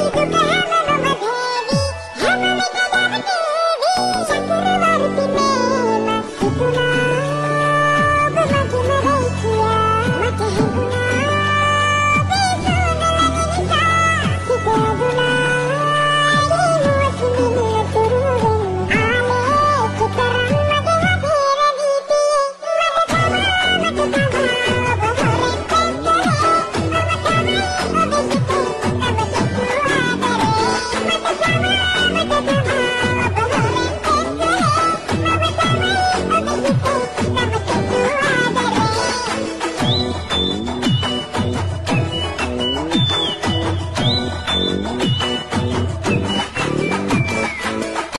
Hey,